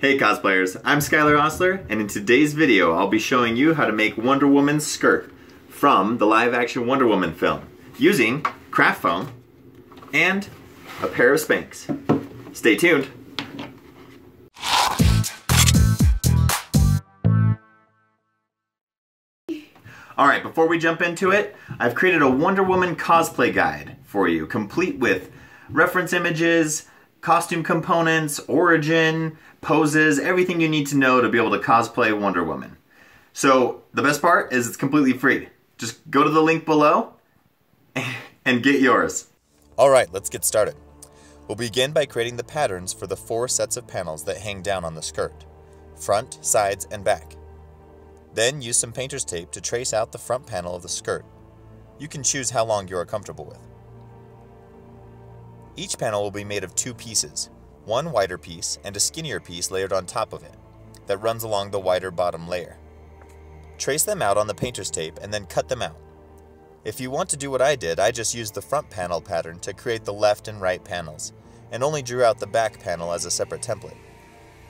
Hey cosplayers, I'm Skyler Ostler, and in today's video I'll be showing you how to make Wonder Woman's skirt from the live-action Wonder Woman film using craft foam and a pair of Spanx. Stay tuned. Alright, before we jump into it, I've created a Wonder Woman cosplay guide for you, complete with reference images, costume components, origin, poses, everything you need to know to be able to cosplay Wonder Woman. So the best part is it's completely free. Just go to the link below and get yours. Alright, let's get started. We'll begin by creating the patterns for the four sets of panels that hang down on the skirt. Front, sides, and back. Then use some painter's tape to trace out the front panel of the skirt. You can choose how long you are comfortable with. Each panel will be made of two pieces, one wider piece and a skinnier piece layered on top of it, that runs along the wider bottom layer. Trace them out on the painter's tape and then cut them out. If you want to do what I did, I just used the front panel pattern to create the left and right panels, and only drew out the back panel as a separate template.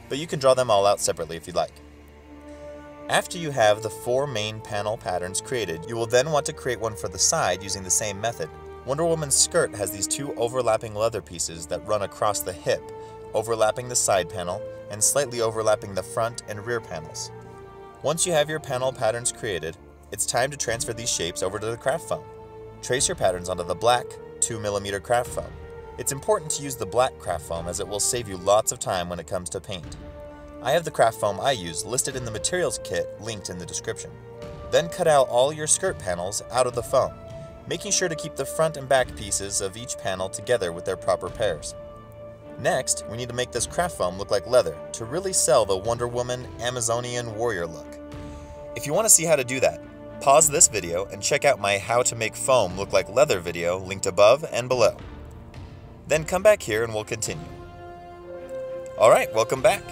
But you can draw them all out separately if you'd like. After you have the four main panel patterns created, you will then want to create one for the side using the same method, Wonder Woman's skirt has these two overlapping leather pieces that run across the hip, overlapping the side panel and slightly overlapping the front and rear panels. Once you have your panel patterns created, it's time to transfer these shapes over to the craft foam. Trace your patterns onto the black 2mm craft foam. It's important to use the black craft foam as it will save you lots of time when it comes to paint. I have the craft foam I use listed in the materials kit linked in the description. Then cut out all your skirt panels out of the foam making sure to keep the front and back pieces of each panel together with their proper pairs. Next, we need to make this craft foam look like leather to really sell the Wonder Woman Amazonian warrior look. If you want to see how to do that, pause this video and check out my how to make foam look like leather video linked above and below. Then come back here and we'll continue. Alright, welcome back.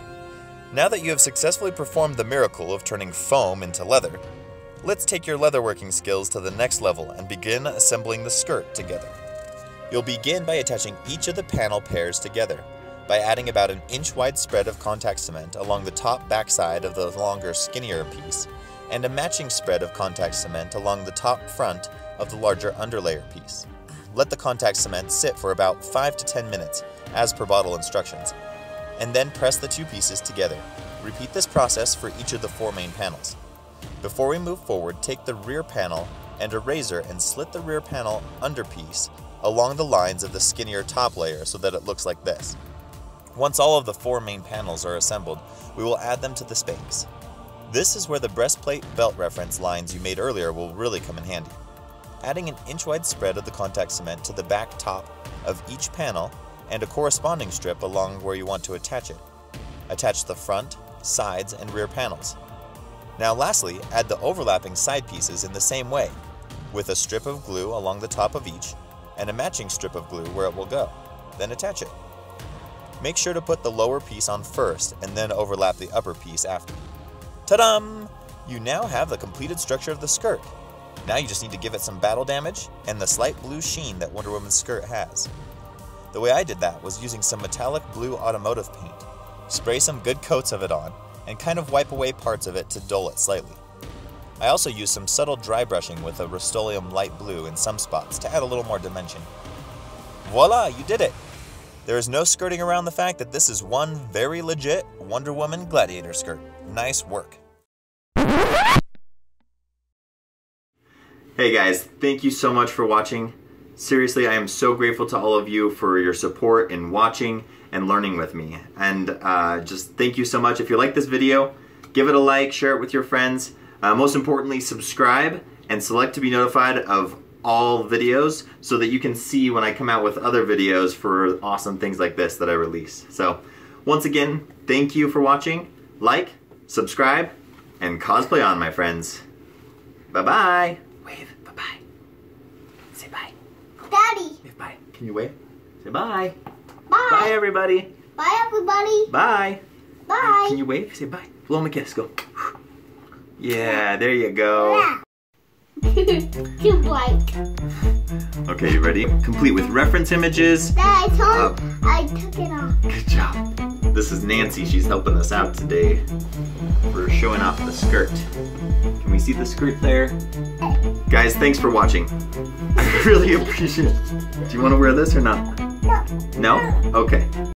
Now that you have successfully performed the miracle of turning foam into leather, Let's take your leatherworking skills to the next level and begin assembling the skirt together. You'll begin by attaching each of the panel pairs together by adding about an inch wide spread of contact cement along the top backside of the longer skinnier piece and a matching spread of contact cement along the top front of the larger underlayer piece. Let the contact cement sit for about 5 to 10 minutes as per bottle instructions and then press the two pieces together. Repeat this process for each of the four main panels. Before we move forward, take the rear panel and a razor and slit the rear panel underpiece along the lines of the skinnier top layer so that it looks like this. Once all of the four main panels are assembled, we will add them to the Spanx. This is where the breastplate belt reference lines you made earlier will really come in handy. Adding an inch wide spread of the contact cement to the back top of each panel and a corresponding strip along where you want to attach it. Attach the front, sides, and rear panels. Now lastly, add the overlapping side pieces in the same way, with a strip of glue along the top of each, and a matching strip of glue where it will go. Then attach it. Make sure to put the lower piece on first and then overlap the upper piece after. Ta-dam! You now have the completed structure of the skirt. Now you just need to give it some battle damage and the slight blue sheen that Wonder Woman's skirt has. The way I did that was using some metallic blue automotive paint. Spray some good coats of it on, and kind of wipe away parts of it to dull it slightly. I also use some subtle dry brushing with a Rust-Oleum light blue in some spots to add a little more dimension. Voila, you did it! There is no skirting around the fact that this is one very legit Wonder Woman gladiator skirt. Nice work. Hey guys, thank you so much for watching. Seriously, I am so grateful to all of you for your support in watching and learning with me. And uh, just thank you so much. If you like this video, give it a like, share it with your friends. Uh, most importantly, subscribe and select to be notified of all videos so that you can see when I come out with other videos for awesome things like this that I release. So once again, thank you for watching. Like, subscribe, and cosplay on, my friends. Bye-bye. Wave. Bye-bye. Say bye. Daddy. Say bye. Can you wave? Say bye. Bye. Bye, everybody. Bye, everybody. Bye. Bye. Can you wave? Say bye. Blow him a kiss. Go. Yeah, there you go. like. Okay, you ready? Complete with reference images. Dad, I told Uh, I took it off. Good job. This is Nancy. She's helping us out today. We're showing off the skirt. Can we see the skirt there? Guys, thanks for watching. I really appreciate it. Do you want to wear this or not? No. Okay.